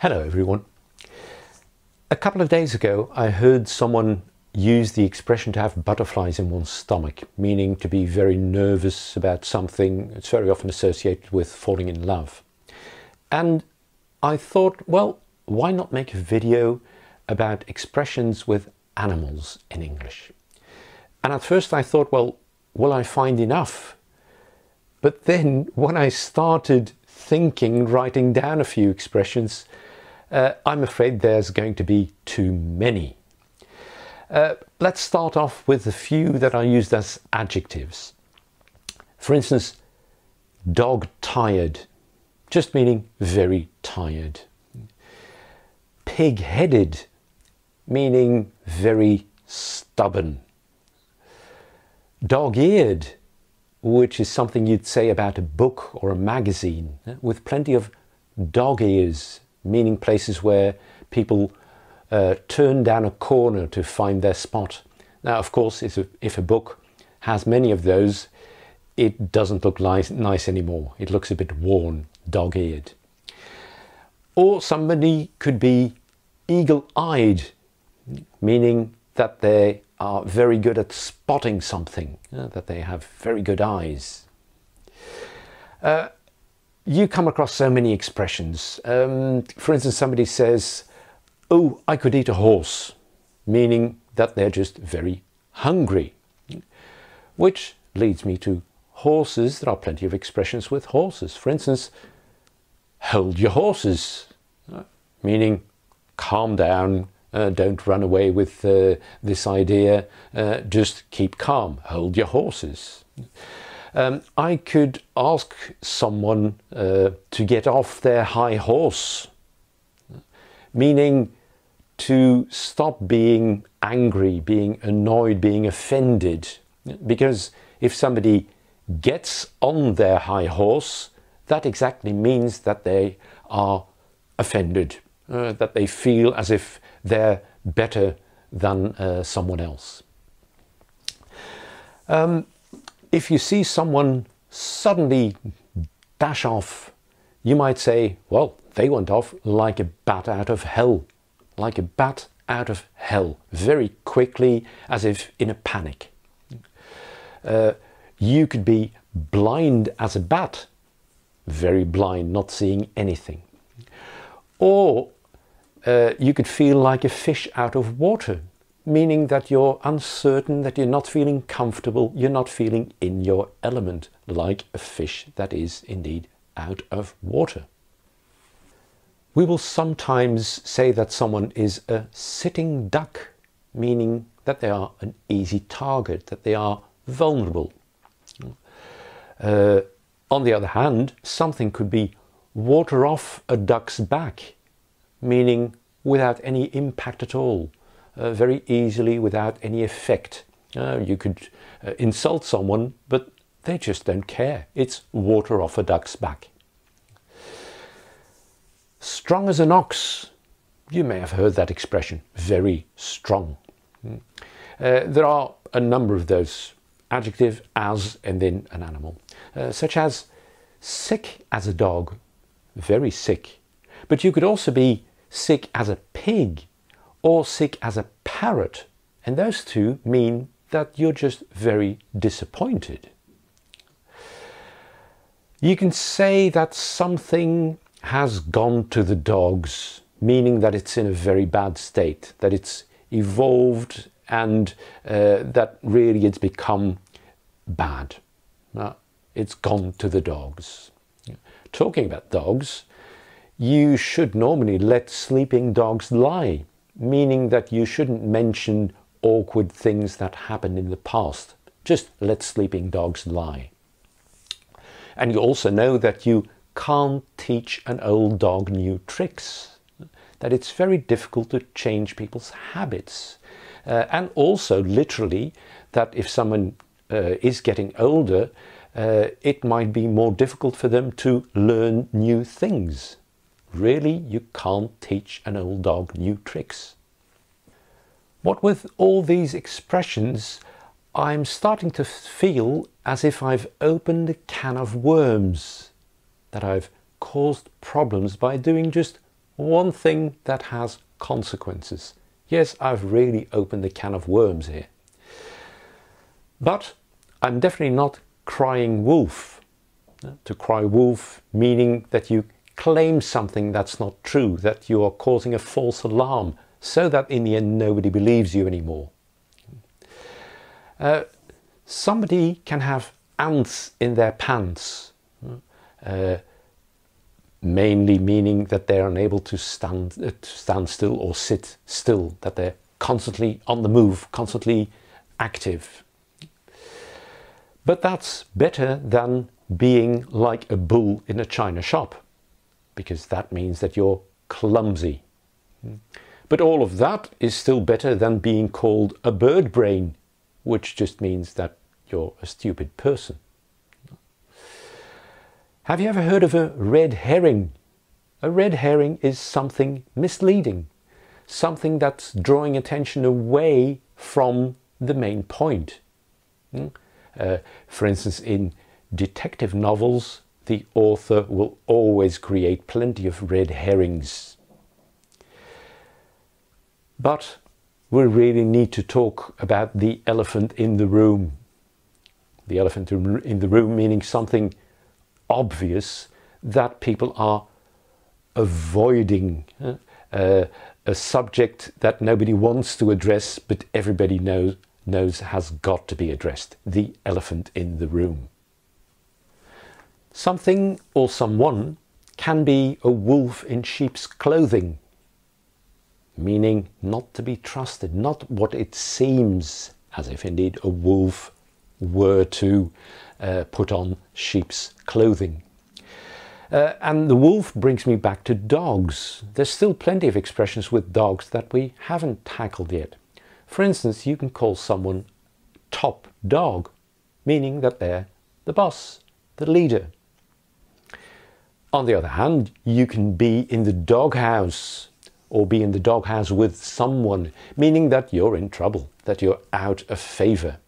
Hello everyone. A couple of days ago I heard someone use the expression to have butterflies in one's stomach, meaning to be very nervous about something. It's very often associated with falling in love. And I thought, well, why not make a video about expressions with animals in English? And at first I thought, well, will I find enough? But then when I started thinking, writing down a few expressions, uh, I'm afraid there's going to be too many. Uh, let's start off with a few that are used as adjectives. For instance, dog tired, just meaning very tired. Pig-headed, meaning very stubborn. Dog-eared, which is something you'd say about a book or a magazine, with plenty of dog ears meaning places where people uh, turn down a corner to find their spot. Now, of course, if a, if a book has many of those, it doesn't look nice, nice anymore. It looks a bit worn, dog-eared. Or somebody could be eagle-eyed, meaning that they are very good at spotting something, uh, that they have very good eyes. Uh, you come across so many expressions. Um, for instance, somebody says, oh, I could eat a horse, meaning that they're just very hungry. Which leads me to horses. There are plenty of expressions with horses. For instance, hold your horses, meaning calm down, uh, don't run away with uh, this idea, uh, just keep calm, hold your horses. Um, I could ask someone uh, to get off their high horse, meaning to stop being angry, being annoyed, being offended. Because if somebody gets on their high horse, that exactly means that they are offended, uh, that they feel as if they're better than uh, someone else. Um, if you see someone suddenly dash off, you might say, well, they went off like a bat out of hell, like a bat out of hell, very quickly, as if in a panic. Uh, you could be blind as a bat, very blind, not seeing anything. Or uh, you could feel like a fish out of water, meaning that you're uncertain, that you're not feeling comfortable, you're not feeling in your element, like a fish that is indeed out of water. We will sometimes say that someone is a sitting duck, meaning that they are an easy target, that they are vulnerable. Uh, on the other hand, something could be water off a duck's back, meaning without any impact at all, very easily without any effect. Uh, you could uh, insult someone, but they just don't care. It's water off a duck's back. Strong as an ox. You may have heard that expression, very strong. Hmm. Uh, there are a number of those adjective as and then an animal, uh, such as sick as a dog, very sick. But you could also be sick as a pig, or sick as a parrot. And those two mean that you're just very disappointed. You can say that something has gone to the dogs, meaning that it's in a very bad state, that it's evolved and uh, that really it's become bad. Uh, it's gone to the dogs. Talking about dogs, you should normally let sleeping dogs lie meaning that you shouldn't mention awkward things that happened in the past. Just let sleeping dogs lie. And you also know that you can't teach an old dog new tricks, that it's very difficult to change people's habits. Uh, and also, literally, that if someone uh, is getting older, uh, it might be more difficult for them to learn new things. Really, you can't teach an old dog new tricks. What with all these expressions, I'm starting to feel as if I've opened a can of worms, that I've caused problems by doing just one thing that has consequences. Yes, I've really opened a can of worms here. But I'm definitely not crying wolf. To cry wolf meaning that you claim something that's not true, that you are causing a false alarm, so that in the end nobody believes you anymore. Uh, somebody can have ants in their pants, uh, mainly meaning that they're unable to stand, uh, to stand still or sit still, that they're constantly on the move, constantly active. But that's better than being like a bull in a china shop, because that means that you're clumsy. But all of that is still better than being called a bird brain, which just means that you're a stupid person. Have you ever heard of a red herring? A red herring is something misleading, something that's drawing attention away from the main point. Hmm? Uh, for instance, in detective novels, the author will always create plenty of red herrings. But we really need to talk about the elephant in the room. The elephant in the room meaning something obvious that people are avoiding uh, a subject that nobody wants to address but everybody knows, knows has got to be addressed the elephant in the room. Something or someone can be a wolf in sheep's clothing, meaning not to be trusted, not what it seems, as if indeed a wolf were to uh, put on sheep's clothing. Uh, and the wolf brings me back to dogs. There's still plenty of expressions with dogs that we haven't tackled yet. For instance, you can call someone top dog, meaning that they're the boss, the leader. On the other hand, you can be in the doghouse or be in the doghouse with someone, meaning that you're in trouble, that you're out of favor.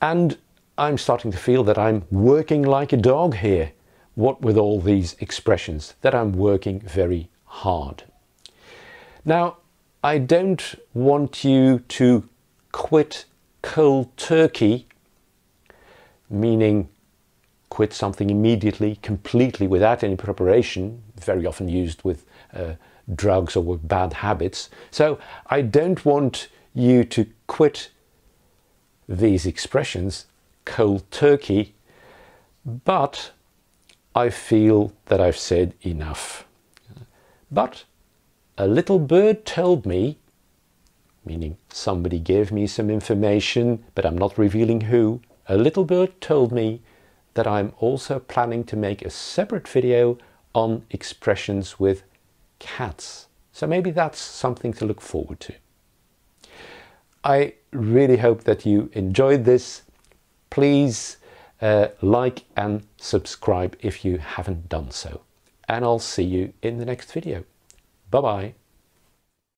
And I'm starting to feel that I'm working like a dog here. What with all these expressions, that I'm working very hard. Now, I don't want you to quit cold turkey, meaning quit something immediately, completely without any preparation, very often used with uh, drugs or with bad habits. So I don't want you to quit these expressions cold turkey, but I feel that I've said enough. But a little bird told me, meaning somebody gave me some information, but I'm not revealing who, a little bird told me that I'm also planning to make a separate video on expressions with cats. So maybe that's something to look forward to. I really hope that you enjoyed this. Please uh, like and subscribe if you haven't done so. And I'll see you in the next video. Bye bye.